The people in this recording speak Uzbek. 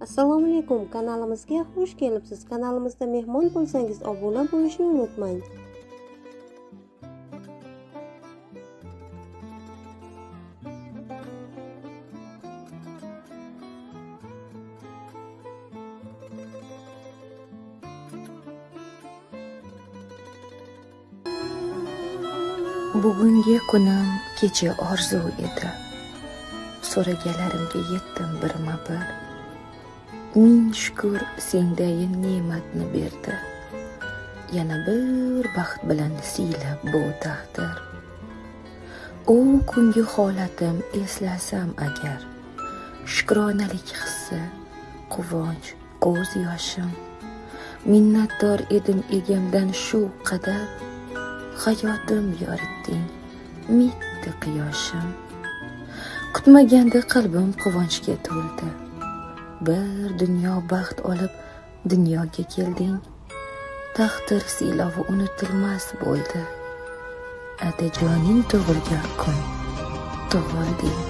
assalomu alaykum kanalimizga xush kelibsiz. Kanalimizda mehmon bo'lsangiz obuna bo'lishni unutmang. Bugungi kunim kecha orzu edi. So'ragalarimga yetdim birma bir ming shukr sendayin ne'matni berdi. Yana bir baxt bilan siylab bu taqdir u kungi holatim eslasam agar shukronalik hissi quvonch ko'z yoshim minnatdor edim egamdan shu qadar hayotim yoritding mitti quyoshim. Kutmaganda qalbim quvonchga to'ldi. Bir dunyo baxt olib dunyoga kelding. Taqdir siylovi unutilmas bo'ldi. Adajoning tug'ilgan kun tug'ilding